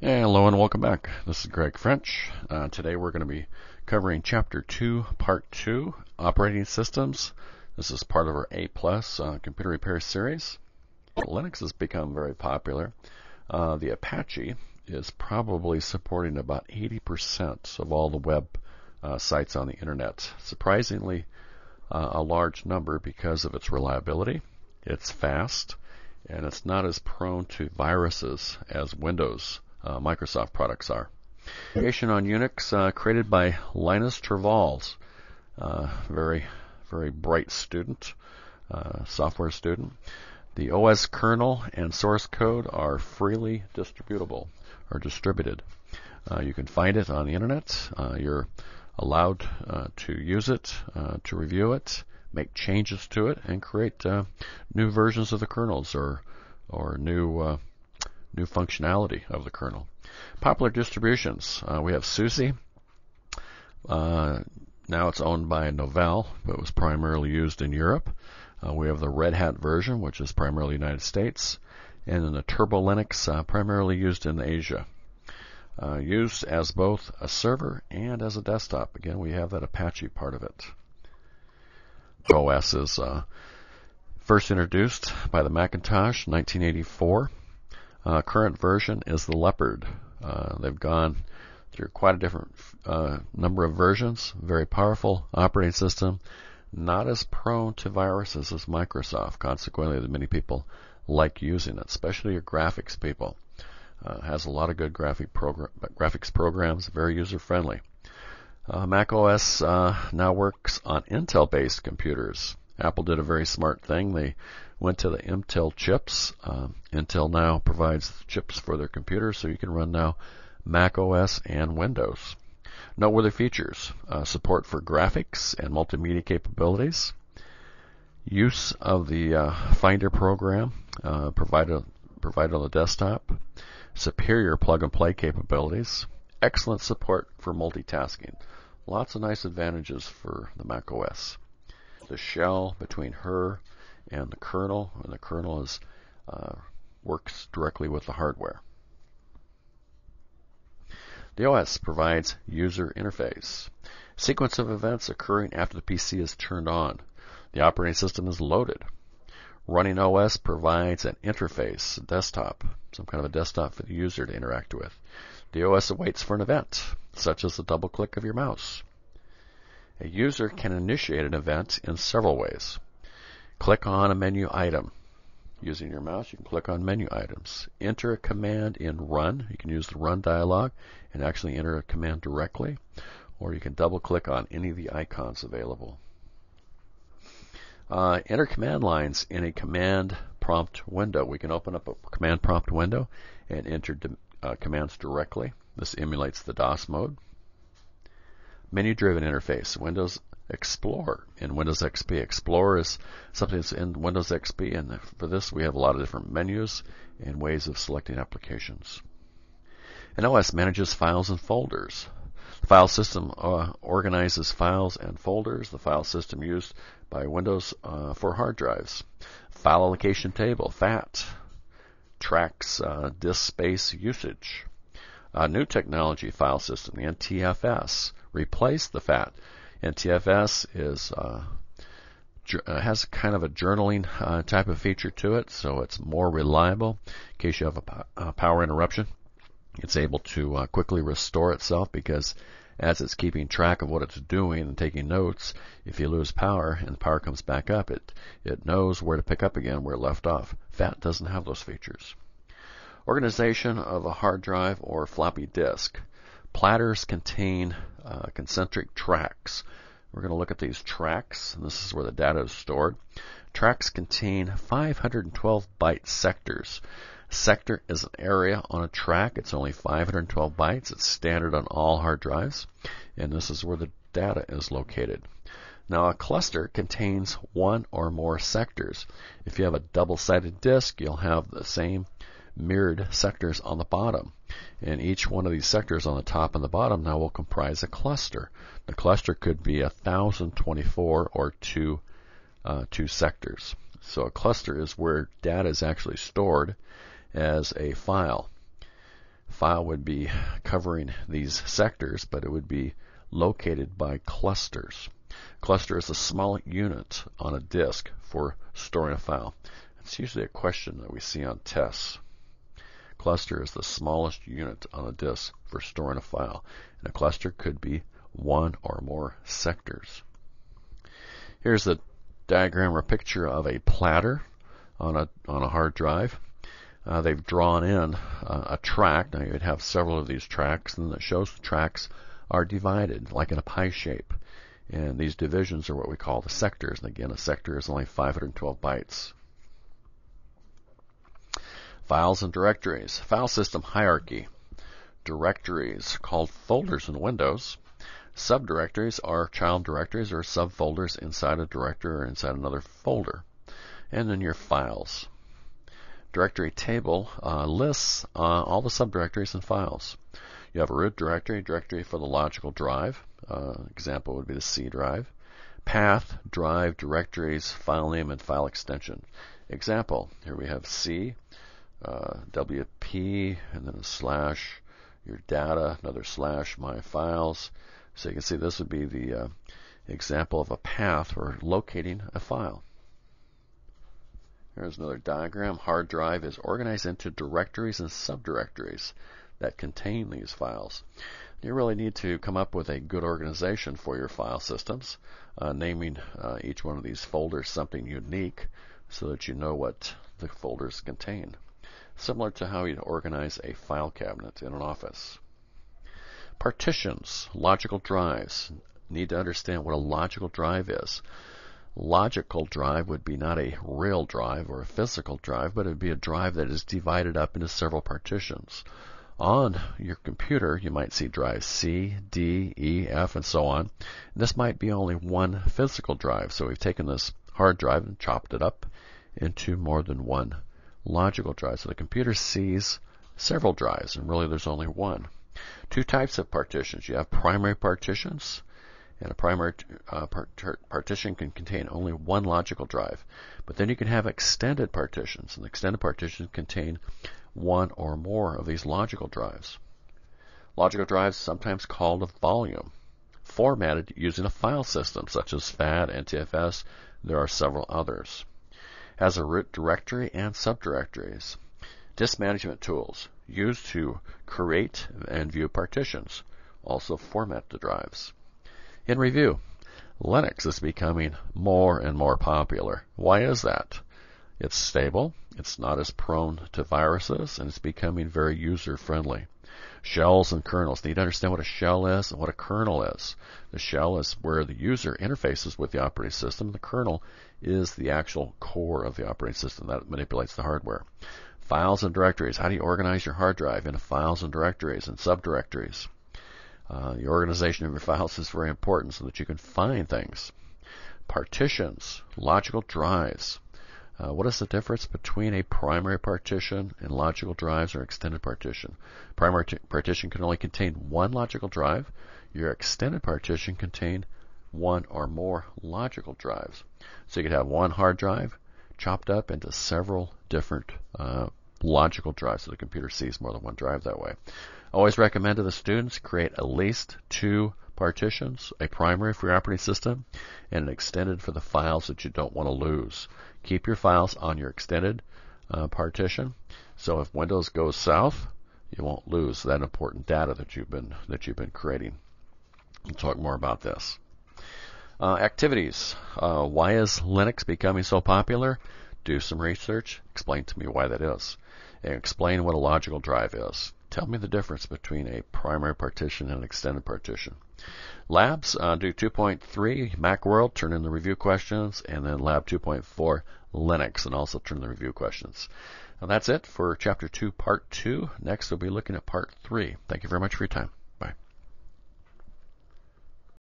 Hello and welcome back. This is Greg French. Uh, today we're going to be covering Chapter 2, Part 2, Operating Systems. This is part of our A Plus uh, computer repair series. Linux has become very popular. Uh, the Apache is probably supporting about 80% of all the web uh, sites on the internet. Surprisingly, uh, a large number because of its reliability. It's fast, and it's not as prone to viruses as Windows uh, Microsoft products are. Creation on Unix uh, created by Linus Torvalds, uh, very very bright student, uh, software student. The OS kernel and source code are freely distributable or distributed. Uh, you can find it on the internet. Uh, you're allowed to use it, to review it, make changes to it, and create new versions of the kernels or or new new functionality of the kernel. Popular distributions. Uh, we have SUSE. Uh, now it's owned by Novell, but was primarily used in Europe. Uh, we have the Red Hat version, which is primarily United States, and then the Turbo Linux, uh, primarily used in Asia. Uh, used as both a server and as a desktop. Again, we have that Apache part of it. OS is uh, first introduced by the Macintosh, 1984. Uh, current version is the Leopard. Uh, they've gone through quite a different uh, number of versions. Very powerful operating system, not as prone to viruses as Microsoft. Consequently, many people like using it, especially your graphics people. Uh, has a lot of good graphic program, graphics programs, very user friendly. Uh, Mac OS uh, now works on Intel-based computers. Apple did a very smart thing. They went to the Intel chips. Um, Intel now provides chips for their computers, so you can run now Mac OS and Windows. Noteworthy features uh, support for graphics and multimedia capabilities, use of the uh, Finder program uh, provided, provided on the desktop, superior plug and play capabilities, excellent support for multitasking. Lots of nice advantages for the Mac OS. The shell between her and the kernel, and the kernel is uh, works directly with the hardware. The OS provides user interface. Sequence of events occurring after the PC is turned on. The operating system is loaded. Running OS provides an interface, a desktop, some kind of a desktop for the user to interact with. The OS awaits for an event, such as the double click of your mouse. A user can initiate an event in several ways. Click on a menu item. Using your mouse, you can click on menu items. Enter a command in Run. You can use the Run dialog and actually enter a command directly, or you can double click on any of the icons available. Uh, enter command lines in a command prompt window. We can open up a command prompt window and enter uh, commands directly. This emulates the DOS mode. Menu driven interface. Windows Explorer in Windows XP. Explorer is something that's in Windows XP, and for this we have a lot of different menus and ways of selecting applications. An OS manages files and folders. The file system uh, organizes files and folders. The file system used by Windows uh, for hard drives. File allocation table, FAT, tracks uh, disk space usage. A new technology file system, the NTFS, replaced the FAT NTFS is uh, uh, has kind of a journaling uh, type of feature to it, so it's more reliable in case you have a, a power interruption. It's able to uh, quickly restore itself because as it's keeping track of what it's doing and taking notes, if you lose power and the power comes back up, it it knows where to pick up again where it left off. FAT doesn't have those features. Organization of a hard drive or floppy disk. Platters contain uh, concentric tracks. We're going to look at these tracks, and this is where the data is stored. Tracks contain 512 byte sectors. Sector is an area on a track. It's only 512 bytes. It's standard on all hard drives, and this is where the data is located. Now, a cluster contains one or more sectors. If you have a double-sided disk, you'll have the same mirrored sectors on the bottom. And each one of these sectors on the top and the bottom now will comprise a cluster. The cluster could be 1024 or two, uh, two sectors. So a cluster is where data is actually stored as a file. file would be covering these sectors, but it would be located by clusters. Cluster is a small unit on a disk for storing a file. It's usually a question that we see on tests. Cluster is the smallest unit on a disk for storing a file, and a cluster could be one or more sectors. Here's a diagram or picture of a platter on a on a hard drive. Uh, they've drawn in uh, a track. Now you'd have several of these tracks, and it shows the tracks are divided like in a pie shape. And these divisions are what we call the sectors. And again, a sector is only 512 bytes. Files and directories. File system hierarchy. Directories called folders in Windows. Subdirectories are child directories or subfolders inside a directory or inside another folder. And then your files. Directory table uh, lists uh, all the subdirectories and files. You have a root directory, directory for the logical drive. Uh, example would be the C drive. Path, drive, directories, file name, and file extension. Example, here we have C, uh, WP, and then a slash, your data, another slash, my files. So you can see this would be the uh, example of a path for locating a file. Here's another diagram. Hard drive is organized into directories and subdirectories that contain these files. You really need to come up with a good organization for your file systems, uh, naming uh, each one of these folders something unique so that you know what the folders contain. Similar to how you'd organize a file cabinet in an office. Partitions, logical drives. Need to understand what a logical drive is logical drive would be not a real drive or a physical drive, but it would be a drive that is divided up into several partitions. On your computer, you might see drives C, D, E, F, and so on. This might be only one physical drive, so we've taken this hard drive and chopped it up into more than one logical drive. So the computer sees several drives, and really there's only one. Two types of partitions. You have primary partitions, and a primary uh, partition can contain only one logical drive. But then you can have extended partitions, and extended partitions contain one or more of these logical drives. Logical drives, sometimes called a volume, formatted using a file system such as FAT, NTFS. There are several others. Has a root directory and subdirectories. Disk management tools used to create and view partitions. Also format the drives. In review, Linux is becoming more and more popular. Why is that? It's stable, it's not as prone to viruses, and it's becoming very user friendly. Shells and kernels. Need to understand what a shell is and what a kernel is. The shell is where the user interfaces with the operating system. The kernel is the actual core of the operating system that manipulates the hardware. Files and directories. How do you organize your hard drive into files and directories and subdirectories? Uh, the organization of your files is very important so that you can find things. Partitions, logical drives. Uh, what is the difference between a primary partition and logical drives or extended partition? Primary t- partition can only contain one logical drive. Your extended partition contain one or more logical drives. So you could have one hard drive chopped up into several different uh, logical drives, so the computer sees more than one drive that way. I Always recommend to the students create at least two partitions, a primary for your operating system and an extended for the files that you don't want to lose. Keep your files on your extended uh, partition so if Windows goes south, you won't lose that important data that you've been that you've been creating. We'll talk more about this. Uh, activities. Uh, why is Linux becoming so popular? Do some research. Explain to me why that is. And explain what a logical drive is. Tell me the difference between a primary partition and an extended partition. Labs, uh, do 2.3 Macworld, turn in the review questions, and then Lab 2.4 Linux, and also turn in the review questions. Now that's it for Chapter 2, Part 2. Next, we'll be looking at Part 3. Thank you very much for your time.